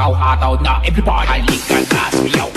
out, out, out, now everybody lick and ask me out.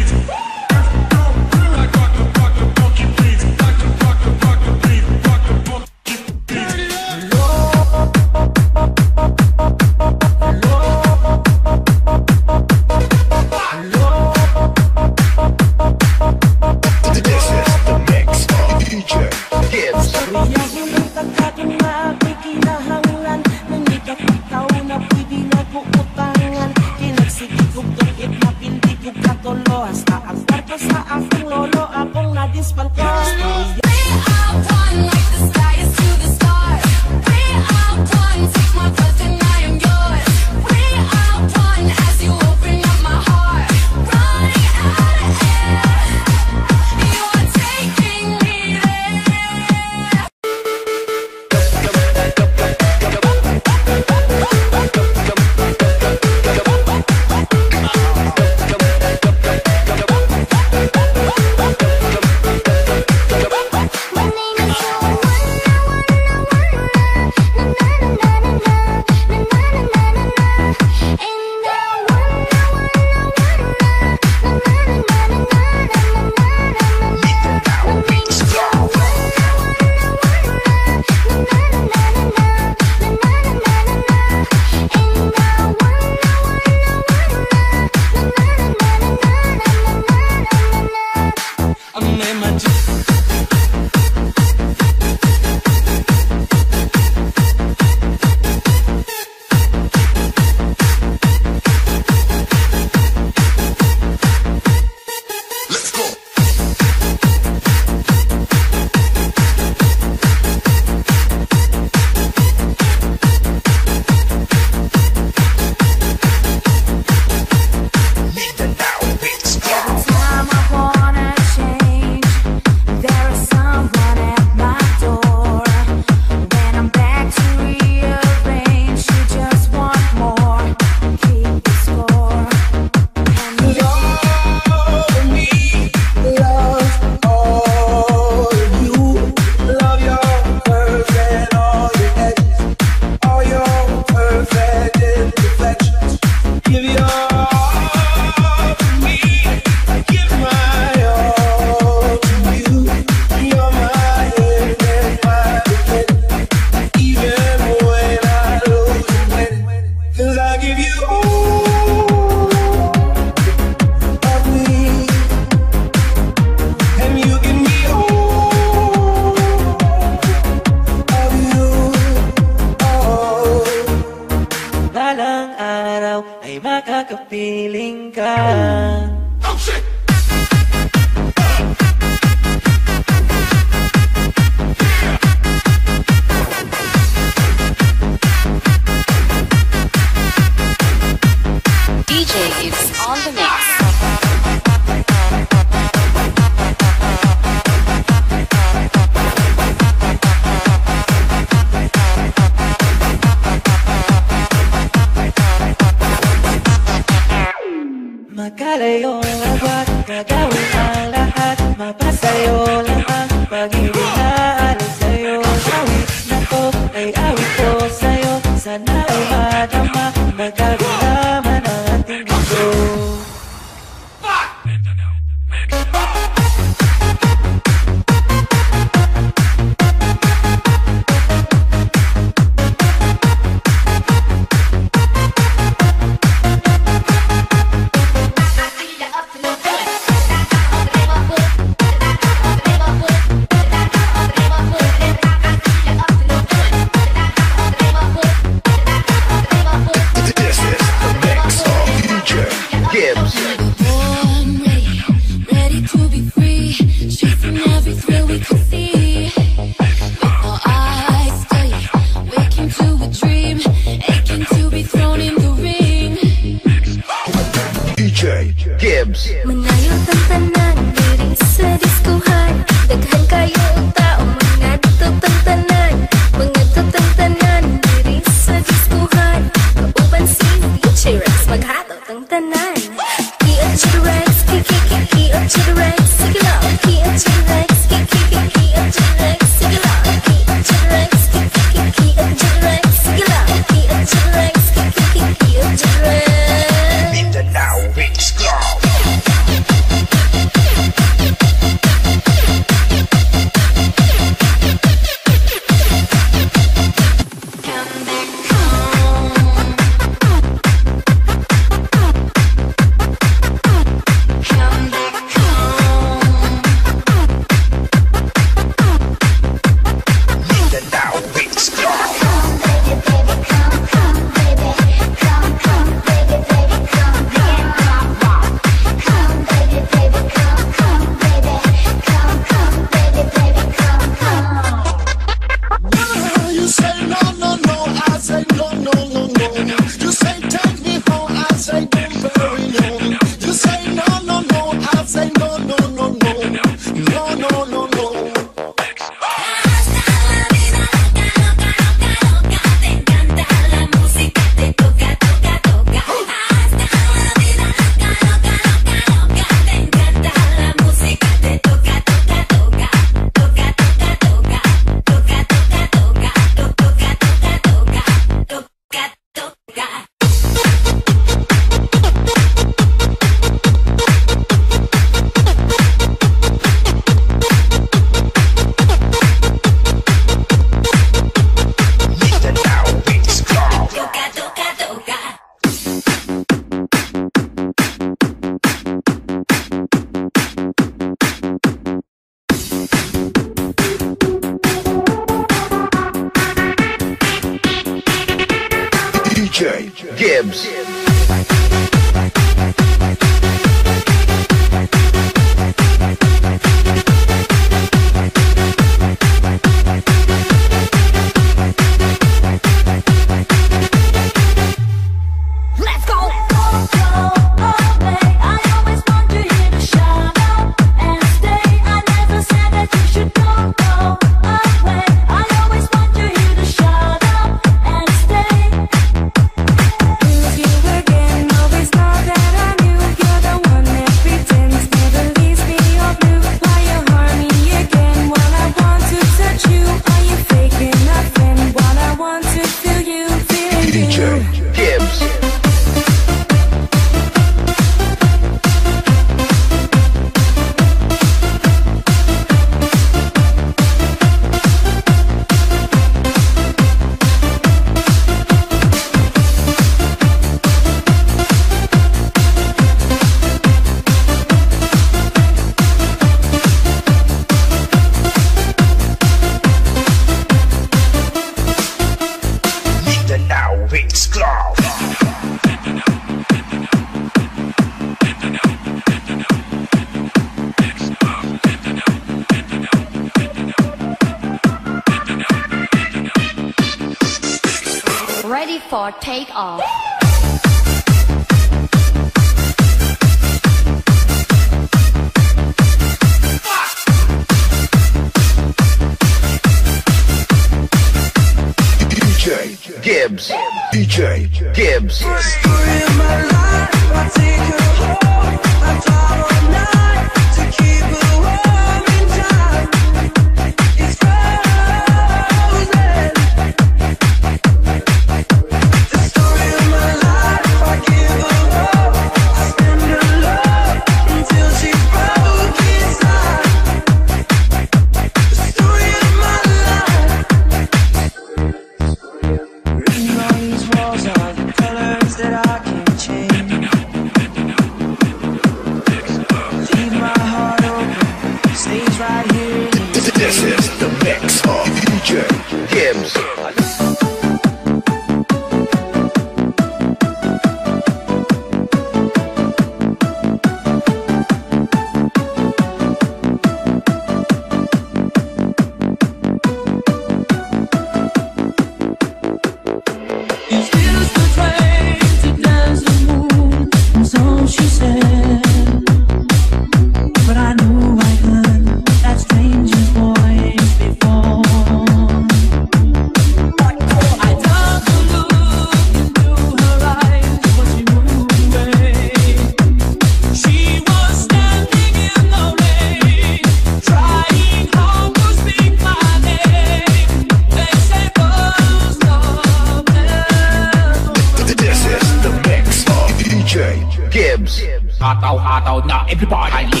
Everybody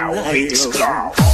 빠져 Mindanao